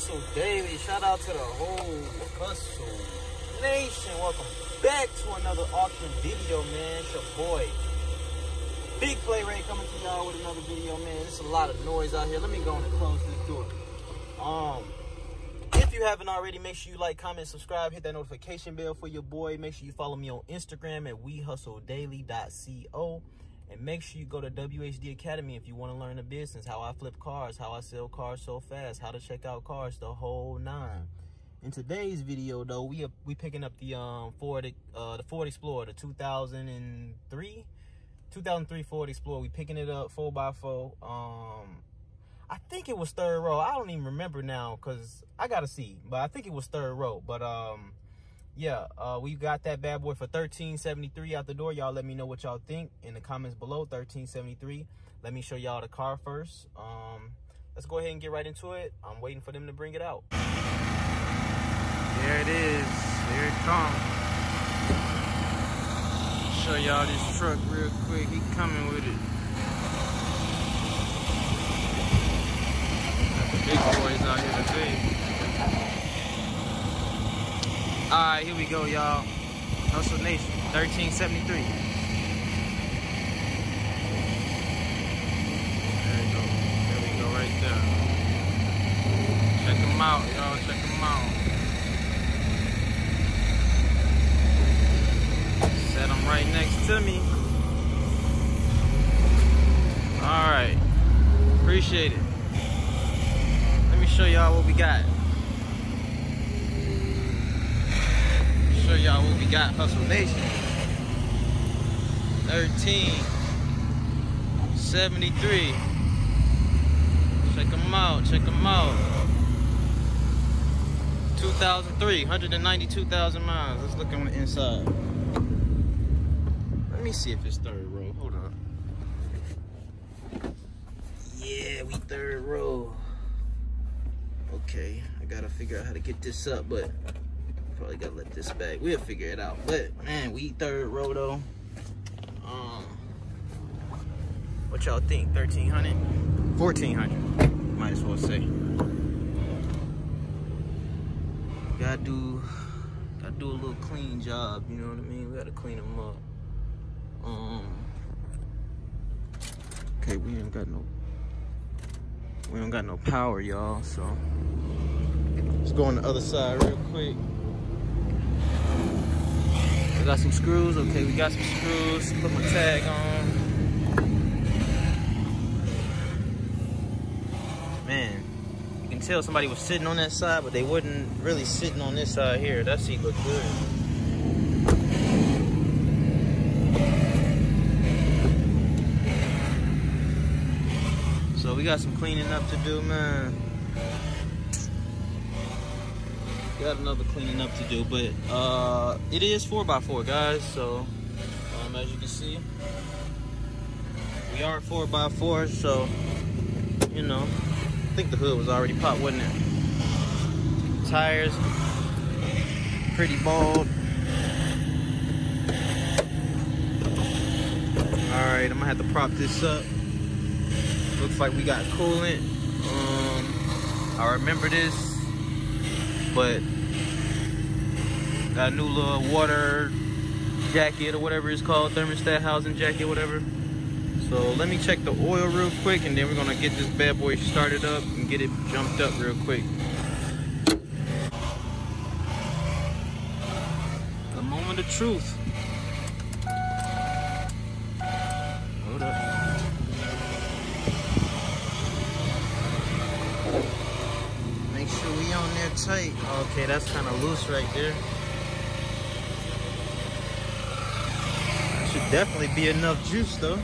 Hustle Daily. Shout out to the whole Hustle Nation. Welcome back to another auction video, man. It's your boy. Big Play Ray coming to y'all with another video, man. There's a lot of noise out here. Let me go and close this door. Um, if you haven't already, make sure you like, comment, subscribe, hit that notification bell for your boy. Make sure you follow me on Instagram at wehustledaily.co. And make sure you go to WHD Academy if you want to learn the business, how I flip cars, how I sell cars so fast, how to check out cars, the whole nine. In today's video, though, we are we picking up the um Ford uh the Ford Explorer, the 2003 2003 Ford Explorer. We picking it up 4x4. Um, I think it was third row. I don't even remember now because I gotta see, but I think it was third row. But um, yeah, uh, we got that bad boy for 1373 out the door. Y'all let me know what y'all think in the comments below. 1373. Let me show y'all the car first. Um, let's go ahead and get right into it. I'm waiting for them to bring it out. There it is. Here it comes. Show y'all this truck real quick. He coming with it. The big boys out here today. Alright, here we go, y'all. Hustle Nation, 1373. There we go. There we go, right there. Check them out, y'all. Check them out. Set them right next to me. Alright. Appreciate it. Let me show y'all what we got. Show y'all what we got Hustle Nation. 1373. Check them out, check them out. 2003, 192,000 miles. Let's look on the inside. Let me see if it's third row. Hold on. Yeah, we third row. Okay, I gotta figure out how to get this up, but probably gotta let this back. We'll figure it out. But man, we third row though. Um, what y'all think? 1300? 1400. Might as well say. Gotta do, gotta do a little clean job. You know what I mean? We gotta clean them up. Um. Okay, we ain't got no. We don't got no power, y'all. So let's go on the other side real quick. We got some screws. Okay, we got some screws. Put my tag on. Man, you can tell somebody was sitting on that side, but they wasn't really sitting on this side here. That seat looked good. So we got some cleaning up to do, man. Got another cleaning up to do but uh it is 4x4 guys so um, as you can see we are 4x4 so you know i think the hood was already popped wasn't it? Tires pretty bald. All right i'm gonna have to prop this up. Looks like we got coolant. Um i remember this but got a new little water jacket or whatever it's called, thermostat housing jacket, whatever. So let me check the oil real quick and then we're gonna get this bad boy started up and get it jumped up real quick. The moment of truth. Hold up. Make sure we on there tight. Okay, that's kind of loose right there. Should definitely be enough juice though.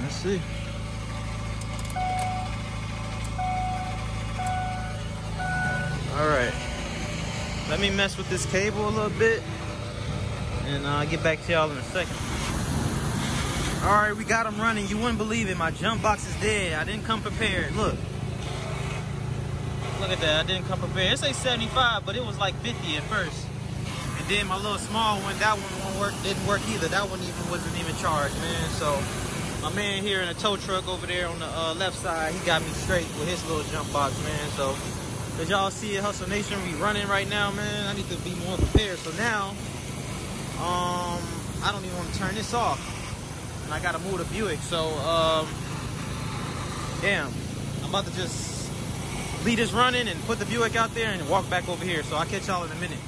Let's see. All right. Let me mess with this cable a little bit and I'll uh, get back to y'all in a second. All right, we got them running. You wouldn't believe it. My jump box is dead. I didn't come prepared. Look. Look at that. I didn't come prepared. It say 75, but it was like 50 at first. And then my little small one, that one work, didn't work either. That one even wasn't even charged, man. So My man here in a tow truck over there on the uh, left side, he got me straight with his little jump box, man. So, as y'all see it, Hustle Nation, we running right now, man. I need to be more prepared. So now, um, I don't even want to turn this off. And I gotta move the Buick. So, um, damn, I'm about to just leave this running and put the Buick out there and walk back over here. So I'll catch y'all in a minute.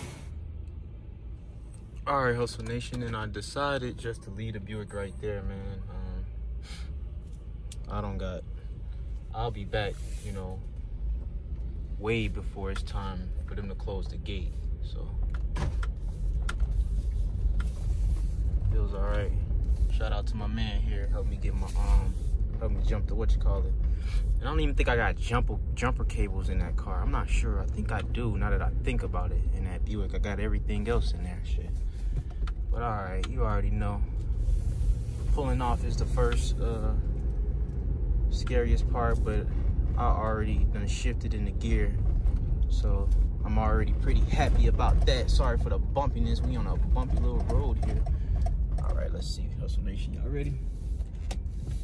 All right, Hustle Nation, and I decided just to leave the Buick right there, man. Um, I don't got, I'll be back, you know, way before it's time for them to close the gate. So, feels all right. Shout out to my man here, help me get my, um, help me jump to what you call it. And I don't even think I got jumper jumper cables in that car. I'm not sure. I think I do now that I think about it. In that Buick, I got everything else in there. Shit. But all right, you already know. Pulling off is the first uh, scariest part, but I already done shifted in the gear. So I'm already pretty happy about that. Sorry for the bumpiness. We on a bumpy little road here. All right, let's see. Hustle Nation, y'all ready?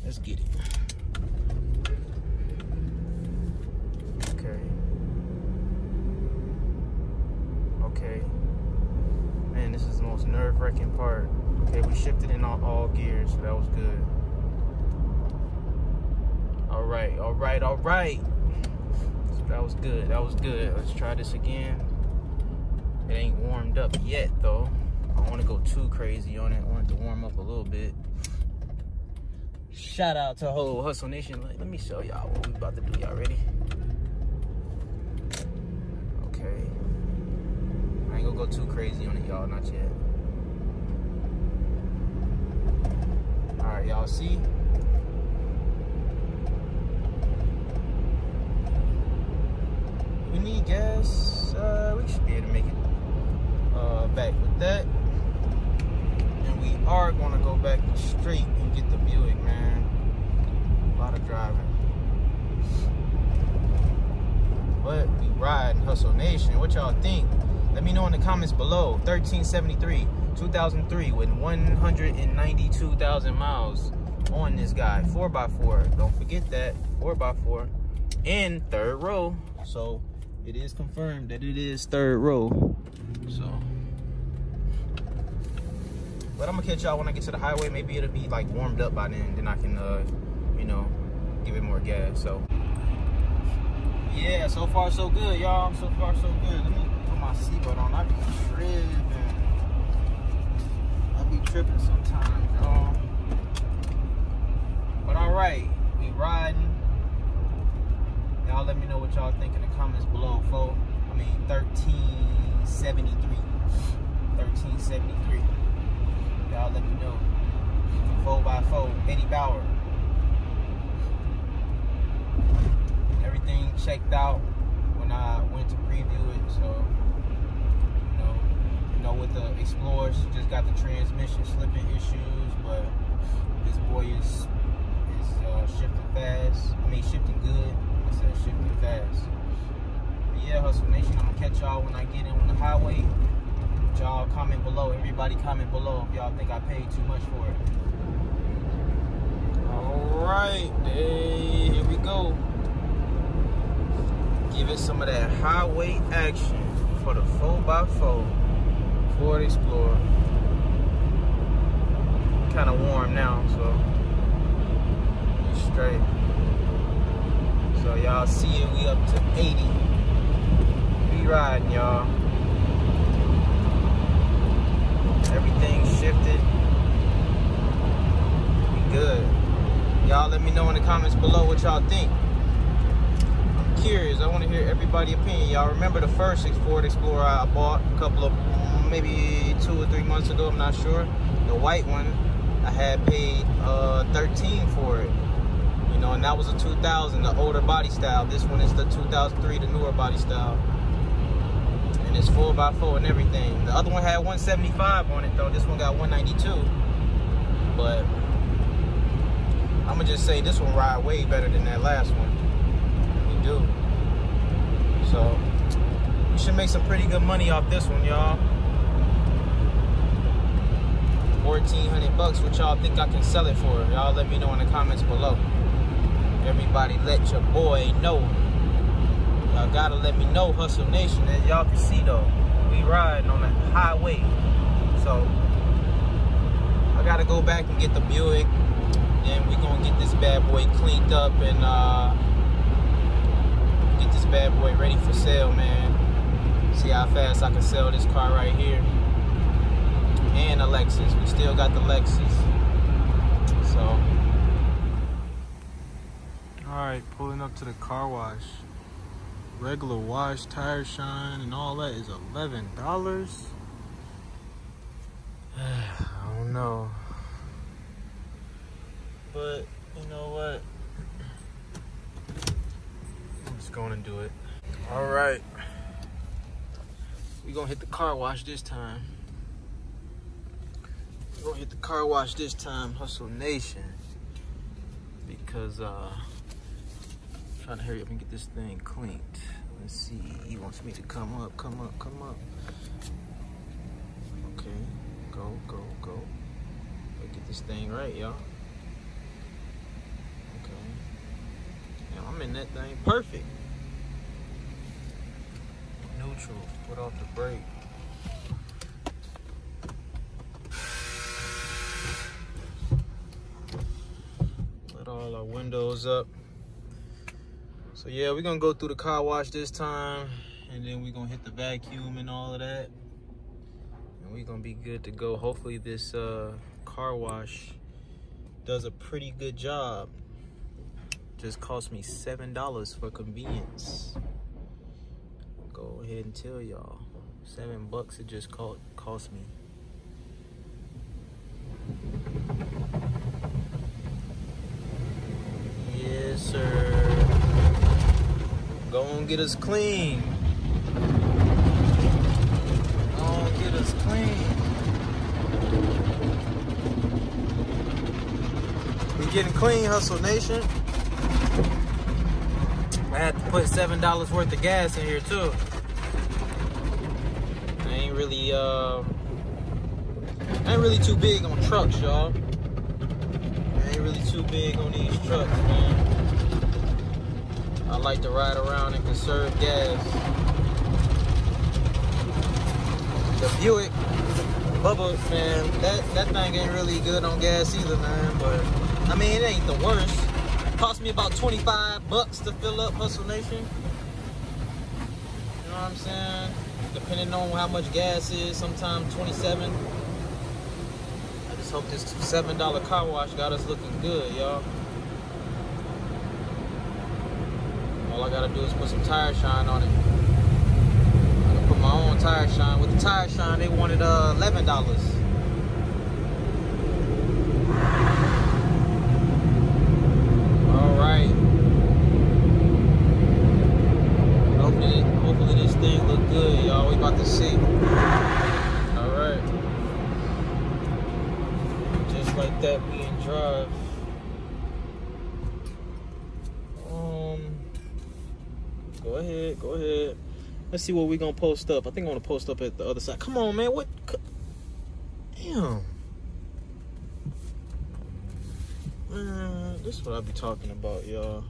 Let's get it. Okay. Okay. Man, this is the most nerve-wracking part. Okay, we shifted in all, all gears, so that was good. All right, all right, all right. So that was good, that was good. Let's try this again. It ain't warmed up yet, though. I don't want to go too crazy on it. I want it to warm up a little bit. Shout out to whole Hustle Nation. Let, let me show y'all what we about to do. Y'all ready? Okay. I ain't gonna go too crazy on it, y'all. Not yet. All right, y'all see? We need gas. Uh, we should be able to make it uh, back with that. And we are gonna go back straight get the Buick, man. A lot of driving. But we ride Hustle Nation. What y'all think? Let me know in the comments below. 1373, 2003, with 192,000 miles on this guy. 4x4. Don't forget that. 4x4. In third row. So it is confirmed that it is third row. So. But I'm gonna catch y'all when I get to the highway. Maybe it'll be like warmed up by then. Then I can, uh, you know, give it more gas. So. Yeah, so far so good, y'all. So far so good. Let me put my seatbelt on. I be tripping. I be tripping sometimes, y'all. But all right, we riding. Y'all let me know what y'all think in the comments below. Four, I mean 1373. 1373. Y'all let me know. 4x4, Eddie Bauer. everything checked out when I went to preview it. So, you know, you know, with the Explorers, just got the transmission slipping issues, but this boy is is uh, shifting fast. I mean, shifting good. I said shifting fast. But yeah, Hustle Nation, I'm gonna catch y'all when I get in on the highway. Y'all comment below. Everybody comment below if y'all think I paid too much for it. All right, hey, here we go give it some of that highway action for the 4x4 Ford Explorer. Kind of warm now, so straight. So y'all see it, we up to 80. We riding, y'all. Everything shifted. We good. Y'all let me know in the comments below what y'all think I'm curious. I want to hear everybody's opinion. Y'all remember the first Ford Explorer I bought a couple of, maybe two or three months ago, I'm not sure. The white one, I had paid uh, 13 for it. You know, and that was a 2000, the older body style. This one is the 2003, the newer body style. And it's 4x4 and everything. The other one had 175 on it though. This one got 192. But I'm gonna just say this one ride way better than that last one do. So we should make some pretty good money off this one, y'all. 1400 bucks. What y'all think I can sell it for? Y'all let me know in the comments below. Everybody let your boy know. Gotta let me know, Hustle Nation. As y'all can see though, we riding on the highway. So I gotta go back and get the Buick. Then we gonna get this bad boy cleaned up and uh, get this bad boy ready for sale, man. See how fast I can sell this car right here. And a Lexus. We still got the Lexus. So. Alright, pulling up to the car wash. Regular wash, tire shine, and all that is $11. I don't know. But, you know what? I'm just going to do it. Alright. We gonna hit the car wash this time. We gonna hit the car wash this time, Hustle Nation. Because uh I'm trying to hurry up and get this thing cleaned. Let's see. He wants me to come up, come up, come up. Okay. Go, go, go. Get this thing right, y'all. Okay. Now I'm in that thing perfect neutral, put off the brake. Let all our windows up. So yeah, we're gonna go through the car wash this time and then we're gonna hit the vacuum and all of that. And we're gonna be good to go. Hopefully this uh, car wash does a pretty good job. Just cost me $7 for convenience go ahead and tell y'all. Seven bucks it just cost, cost me. Yes, sir. Go and get us clean. And get us clean. We getting clean, Hustle Nation. I had to put seven dollars worth of gas in here too. I ain't really uh I ain't really too big on trucks, y'all. I ain't really too big on these trucks, man. I like to ride around and conserve gas. The Buick Bubba, man, that, that thing ain't really good on gas either, man. But I mean, it ain't the worst. Cost me about 25 bucks to fill up Hustle Nation. You know what I'm saying? Depending on how much gas is, sometimes 27. I just hope this $7 car wash got us looking good, y'all. All I gotta do is put some tire shine on it. I can put my own tire shine. With the tire shine, they wanted uh, $11. good, y'all. We about to see. All right. Just like that, we in drive. Um, go ahead, go ahead. Let's see what we gonna post up. I think I want to post up at the other side. Come on, man. What? Damn. Man, this is what I be talking about, y'all.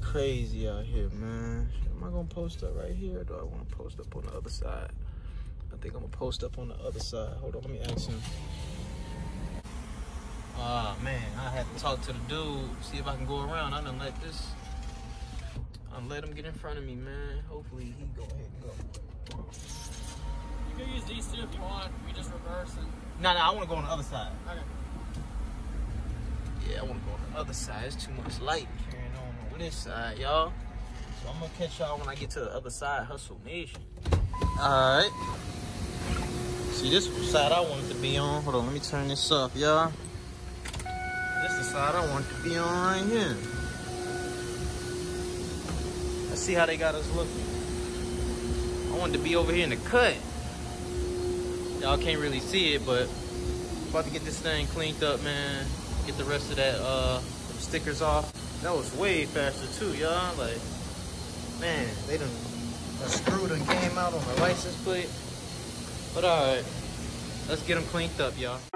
Crazy out here, man. Am I gonna post up right here do I wanna post up on the other side? I think I'm gonna post up on the other side. Hold on, let me ask him. Ah, uh, man, I had to talk to the dude, see if I can go around. I done let this, I let him get in front of me, man. Hopefully he go ahead and go. You can use these two if you want. We just reverse it. No, nah, no, nah, I wanna go on the other side. Okay. Yeah, I wanna go on the other side. It's too much light carrying on on this side, y'all. So I'm gonna catch y'all when I get to the other side, Hustle Nation. All right. See, this side I wanted to be on. Hold on, let me turn this off, y'all. This is the side I want to be on right here. Let's see how they got us looking. I wanted to be over here in the cut. Y'all can't really see it, but about to get this thing cleaned up, man. Get the rest of that uh stickers off. That was way faster too, y'all. Like Man, they done a screw done came out on the license plate. But alright. Let's get them cleaned up, y'all.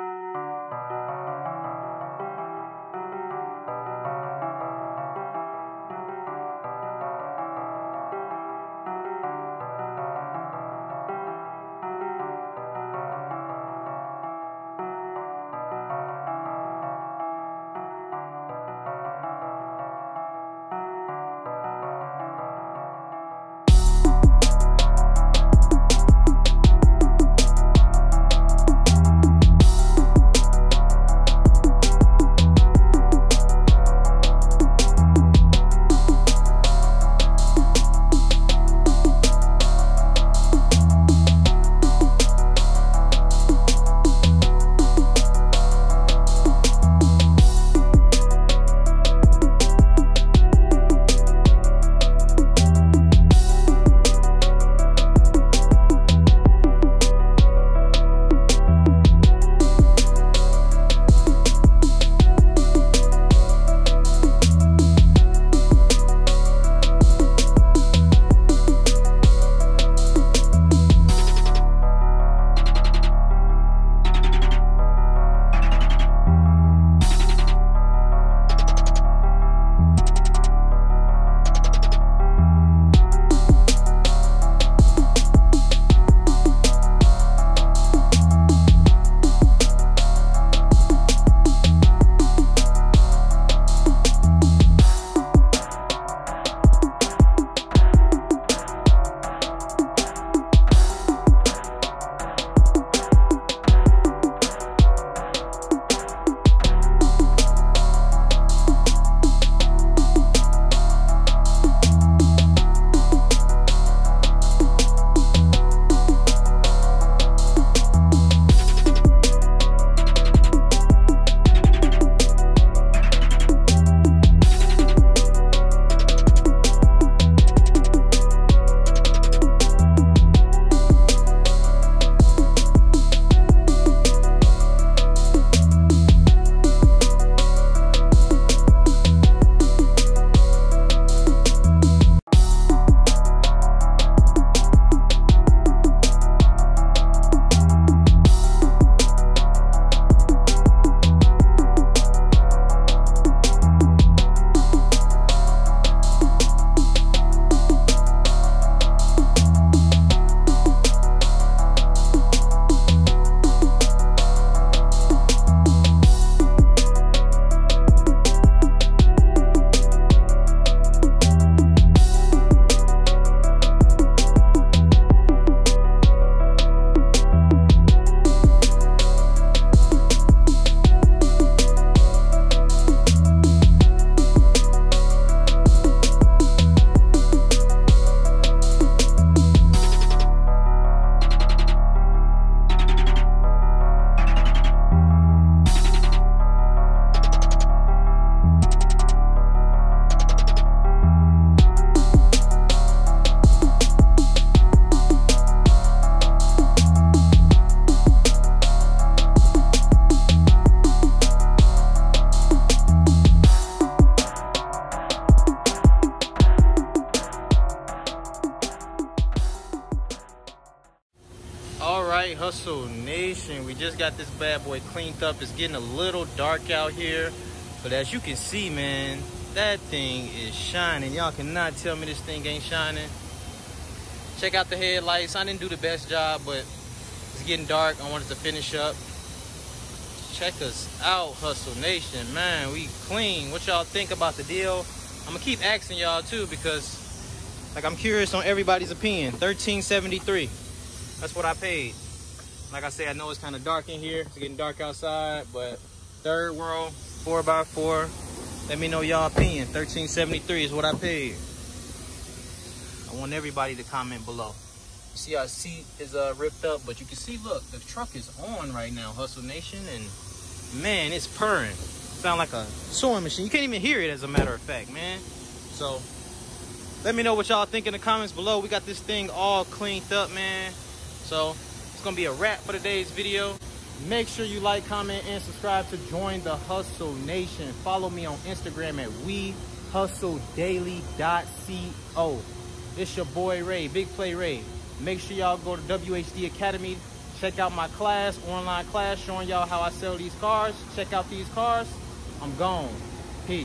Got this bad boy cleaned up. It's getting a little dark out here. But as you can see, man, that thing is shining. Y'all cannot tell me this thing ain't shining. Check out the headlights. I didn't do the best job, but it's getting dark. I wanted to finish up. Check us out, Hustle Nation. Man, we clean. What y'all think about the deal? I'm gonna keep asking y'all too because like I'm curious on everybody's opinion. 1373. That's what I paid. Like I said, I know it's kind of dark in here. It's getting dark outside, but third world, four by four. Let me know y'all opinion. 1373 is what I paid. I want everybody to comment below. You see our seat is uh, ripped up, but you can see, look, the truck is on right now, Hustle Nation, and man, it's purring. Sound like a sewing machine. You can't even hear it, as a matter of fact, man. So, let me know what y'all think in the comments below. We got this thing all cleaned up, man. So, gonna be a wrap for today's video. Make sure you like, comment, and subscribe to join the Hustle Nation. Follow me on Instagram at wehustledaily.co. It's your boy Ray, Big Play Ray. Make sure y'all go to WHD Academy. Check out my class, online class, showing y'all how I sell these cars. Check out these cars. I'm gone.